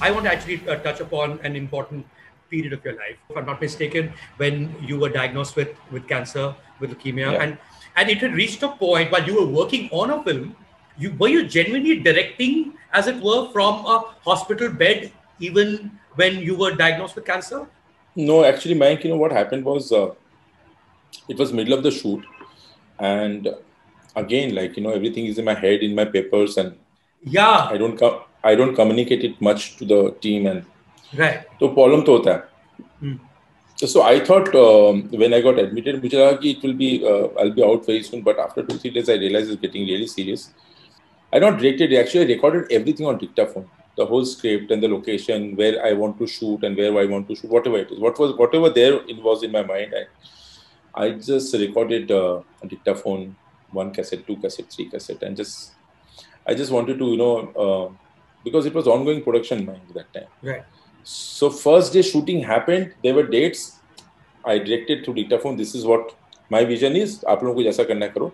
I want to actually uh, touch upon an important period of your life. If I'm not mistaken, when you were diagnosed with with cancer, with leukemia, yeah. and and it had reached a point while you were working on a film. You were you genuinely directing, as it were, from a hospital bed, even when you were diagnosed with cancer? No, actually, Mike. You know what happened was, uh, it was middle of the shoot, and again, like you know, everything is in my head, in my papers, and yeah, I don't come. I don't communicate it much to the team and right. तो problem तो होता है. So I thought um, when I got admitted, मुझे लगा कि it will be uh, I'll be out very soon. But after two three days, I realized it's getting really serious. I not directed. Actually, I recorded everything on dictaphone. The whole script and the location where I want to shoot and where I want to shoot, whatever it is, what was whatever there it was in my mind. I, I just recorded uh, a dictaphone, one cassette, two cassette, three cassette, and just I just wanted to you know uh, because it was ongoing production mind that time. Right. So first day shooting happened. There were dates. I directed through dictaphone. This is what my vision is. आप लोगों को जैसा करना करो.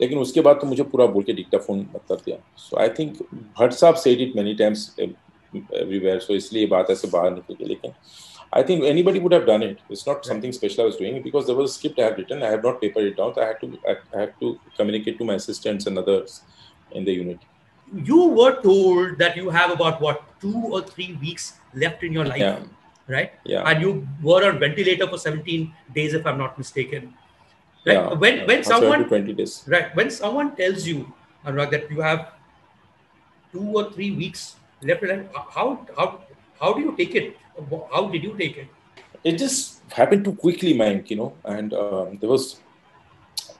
लेकिन उसके बाद तो मुझे पूरा बोल के डिक्टाफोन बता दिया सो I think Bhatt sahab said it many times everywhere so इसलिए बात ऐसे बाहर निकल गई लेकिन I think anybody would have done it. It's not something special I was doing because there was a script I had written. I have not papered it down. So I had to I, I had to communicate to my assistants and others in the unit you were told that you have about what two or three weeks left in your life, yeah. right? Yeah. And you were on ventilator for 17 days, if I'm not mistaken. Right? Yeah. When yeah. when someone 20 days. right when someone tells you, Anurag, that you have two or three weeks left, how how how do you take it? How did you take it? It just happened too quickly, Mike. You know, and um, there was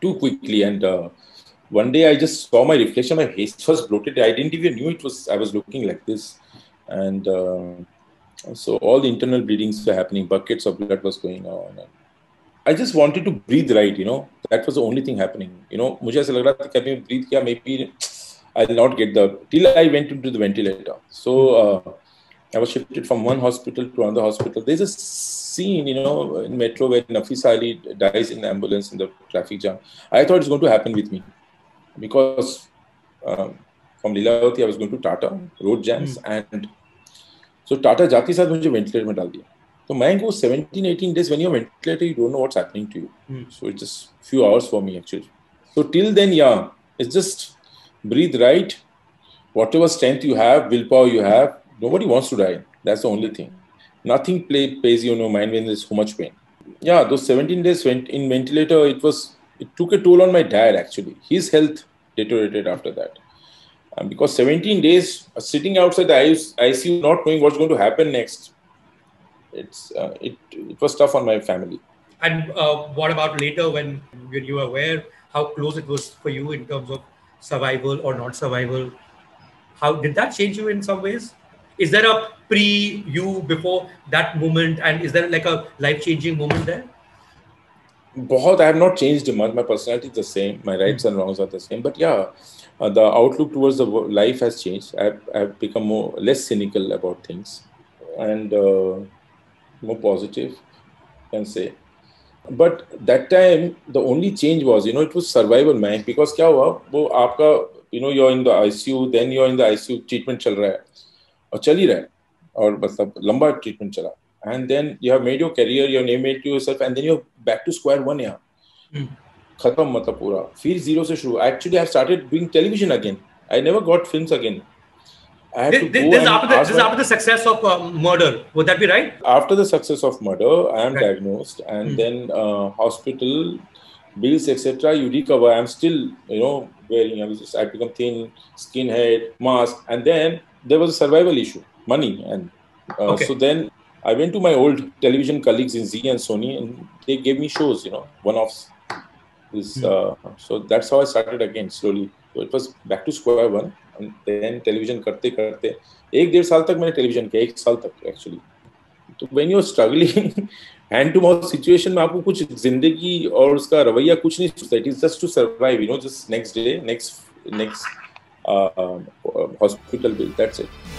too quickly and. Uh, one day I just saw my reflection. My face was bloated. I didn't even knew it was. I was looking like this, and uh, so all the internal bleedings were happening. Buckets of blood was going on. I just wanted to breathe right. You know, that was the only thing happening. You know, मुझे ऐसा लग रहा था कि breathe किया maybe I'll not get the till I went into the ventilator. So uh, I was shifted from one hospital to another hospital. There's a scene, you know, in metro where Nafisa Ali dies in the ambulance in the traffic jam. I thought it's going to happen with me because um, from Lilavati I was going to Tata road jams mm. and so Tata जाती साथ मुझे ventilator में डाल दिया तो मैं वो 17 18 days when you're ventilator you don't know what's happening to you mm. so it's just few hours for me actually so till then yeah it's just breathe right whatever strength you have willpower you have nobody wants to die that's the only thing nothing play pays you no mind when there's so much pain yeah those 17 days went in ventilator it was it took a toll on my dad actually his health deteriorated after that. Um, because 17 days sitting outside the ICU, not knowing what's going to happen next, it's uh, it, it was tough on my family. And uh, what about later when, when you were aware how close it was for you in terms of survival or not survival? How did that change you in some ways? Is there a pre you before that moment, and is there like a life changing moment there? बहुत I have not changed much. My personality is the same. My rights and wrongs are the same. But yeah, uh, the outlook towards the life has changed. I've, I've become more less cynical about things and uh, more positive, can say. But that time, the only change was, you know, it was survival, man. Because क्या हुआ वो आपका you know you're in the ICU, then you're in the ICU treatment चल रहा है और चल ही रहा है और मतलब लंबा treatment चला and then you have made your career, you have made to yourself, and then you're back to square one. Yeah. खत्म मतलब पूरा फिर जीरो से शुरू actually I started doing television again I never got films again I have this, to go this, after the, this is after the success of uh, murder. Would that be right? After the success of murder, I am right. diagnosed, and mm. then uh, hospital bills, etc. You recover. I'm still, you know, wearing. I was just, I become thin, skinhead, mask, and then there was a survival issue, money, and uh, okay. so then I went to my old television colleagues in Zee and Sony, and they gave me shows, you know, one-offs. This, mm. uh, so that's how I started again slowly. So it was back to square one, and then television करते करते एक डेढ़ साल तक मैंने television किया एक साल तक एक्चुअली तो when you struggling hand to mouth situation में आपको कुछ ज़िंदगी और उसका रवैया कुछ नहीं सोचता it is just to survive you know just next day next next hospital bill that's it